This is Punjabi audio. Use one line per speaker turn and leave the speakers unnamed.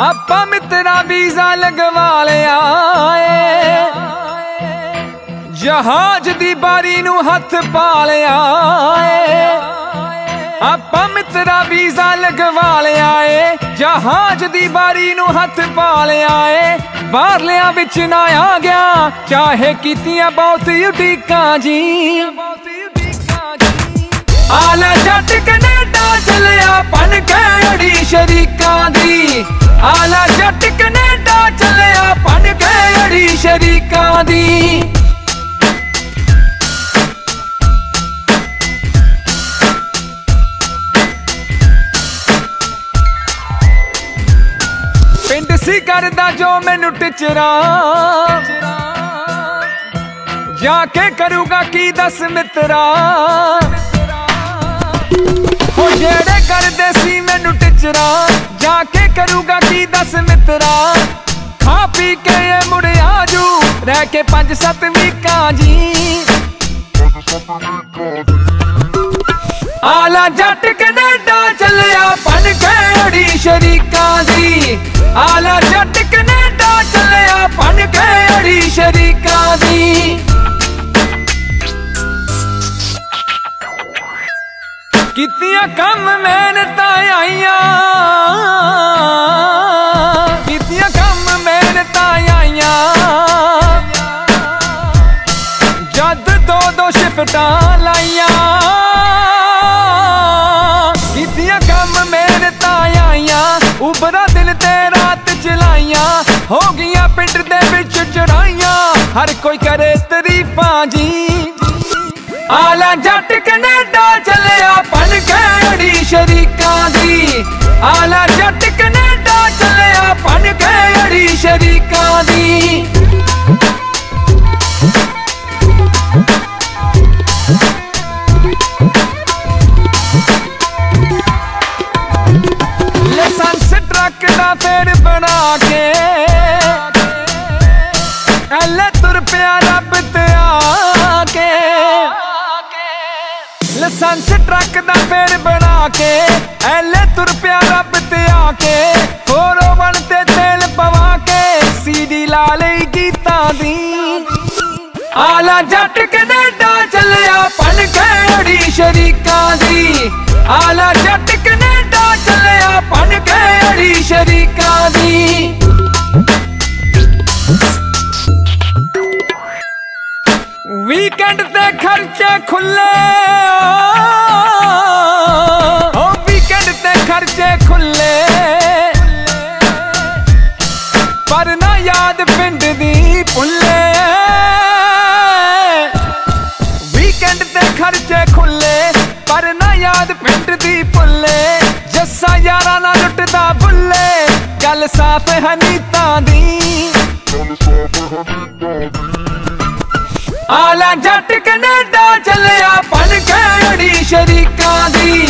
ਆਪਾਂ ਮਿੱਤਰਾ ਵੀਜ਼ਾ ਲਗਵਾ ਲਿਆ ਏ। ਜਹਾਜ਼ ਦੀ ਬਾਰੀ ਨੂੰ ਹੱਥ ਪਾ ਲਿਆ ਏ। ਆਪਾਂ ਮਿੱਤਰਾ ਵੀਜ਼ਾ ਲਗਵਾ ਲਿਆ ਏ। ਜਹਾਜ਼ ਦੀ ਬਾਰੀ ਨੂੰ ਹੱਥ ਪਾ ਲਿਆ ਏ। ਬਾਹਰਲਿਆਂ ਵਿੱਚ ਨਾ ਆ ਗਿਆ। ਚਾਹੇ ਕੀਤੀਆਂ ਬਹੁਤ ਉਡੀਕਾਂ ਜੀ ਆਲਾ ਜੱਟ ਕੈਨੇਡਾ ਚਲਿਆ ਬਣ ਕੇ ਅੜੀ ਸ਼ਰੀਕਾਂ ਦੀ। ਆਲਾ ਜੱਟ ਕੈਨੇਡਾ ਚਲਿਆ ਬਣ ਕੇ ਅੜੀ ਸ਼ਰੀਕਾਂ ਦੀ। ਪਿੰਡ ਸੀ ਕਰਦਾ ਜੋ ਮੈਨੂੰ ਟਿਚਰਾ। ਜਾ ਕੇ ਕਰੂਗਾ ਕੀ ਦੱਸ ਮਿੱਤਰਾ। ਉਹ ਜਿਹੜੇ ਕਰਦੇ ਸੀ ਮੈਨੂੰ ਟਿਚਰਾ, ਜਾ ਕੇ ਕਰੂਗਾ ਕੀ ਦੱਸ ਮਿੱਤਰਾ? ਖਾ ਪੀ ਕੇ ਇਹ ਮੁੜ ਆਜੂ, ਰਹਿ ਕੇ ਪੰਜ ਸੱਤ ਵੀਕਾਂ ਜੀ। ਆਲਾ ਜੱਟ ਕੈਨੇਡਾ ਚੱਲਿਆ ਬਣ ਕੇ ਅੜੀ ਸ਼ਰੀਕਾਂ ਦੀ ਆਲਾ ਜੱਟ ਕੈਨੇਡਾ ਚੱਲਿਆ ਬਣ ਕੇ ਅੜੀ ਸ਼ਰੀਕਾਂ ਦੀ ਕੀਤੀਆਂ ਕੰਮ ਮਿਹਨਤਾਂ ਆਈਆਂ। ਕੀਤੀਆਂ ਕੰਮ ਮਿਹਨਤਾਂ ਆਈਆਂ। ਜਦ ਦੋ ਦੋ ਸ਼ਿਫਟਾਂ ਲਾਈਆਂ। ਕੀਤੀਆਂ ਕੰਮ ਮਿਹਨਤਾਂ ਆਈਆਂ। ਉਬਰਾ ਦਿਲ ਤੇ ਰਾਤ ਚਲਾਈਆਂ। ਹੋ ਗਈਆਂ ਪਿੰਡ ਦੇ ਵਿੱਚ ਚੜਾਈਆਂ। ਹਰ ਕੋਈ ਕਰੇ ਤਰੀਫਾਂ ਜੀ। ਆਲਾ ਜੱਟ ਕੈਨੇਡਾ ਚੱਲਿਆ ਬਣ ਕੇ ਅੜੀ ਸ਼ਰੀਕਾਂ ਦੀ। ਆਲਾ ਜੱਟ ਕੈਨੇਡਾ ਚੱਲਿਆ ਬਣ ਕੇ ਅੜੀ ਸ਼ਰੀਕਾਂ ਦੀ। ਲਾਇਸੈਂਸ ਟਰੱਕ ਦਾ ਫੇਰ ਬਣਾ ਕੇ ਲਾਇਸੈਂਸ ਟਰੱਕ ਦਾ ਫੇਰ ਬਣਾ ਕੇ, ਐਲੇ ਤੁਰ ਪਿਆ ਰੱਬ ਤੇ ਆ ਕੇ 401 ਤੇ ਤੇਲ ਪਵਾ ਕੇ ਸੀਡੀ ਲਾ ਲਈ ਗੀਤਾਂ ਦੀ। ਆਲਾ ਜੱਟ ਕੈਨੇਡਾ ਚੱਲਿਆ ਬਣ ਕੇ ਅੜੀ ਸ਼ਰੀਕਾਂ ਦੀ। ਆਲਾ ਜੱਟ ਕੈਨੇਡਾ ਚੱਲਿਆ ਬਣ ਕੇ ਅੜੀ ਸ਼ਰੀਕਾਂ ਦੀ। ਵੀਕਐਂਡ ਤੇ ਖਰਚੇ ਖੁੱਲੇ, ਓ ਵੀਕਐਂਡ ਤੇ ਖਰਚੇ ਖੁੱਲੇ। ਪਰ ਨਾ ਯਾਦ ਪਿੰਡ ਦੀ ਭੁੱਲੇ। ਵੀਕਐਂਡ ਤੇ ਖਰਚੇ ਖੁੱਲੇ, ਪਰ ਨਾ ਯਾਦ ਪਿੰਡ ਦੀ ਭੁੱਲੇ। ਜੱਸਾ ਯਾਰਾਂ ਨਾਲ ਲੁੱਟਦਾ ਬੁੱਲੇ ਗੱਲ ਸਾਫ਼ ਹੈ ਨੀਤਾਂ ਦੀ। ਆਲਾ ਜੱਟ ਕੈਨੇਡਾ ਚੱਲਿਆ ਬਣ ਕੇ ਅੜੀ ਸ਼ਰੀਕਾਂ ਦੀ।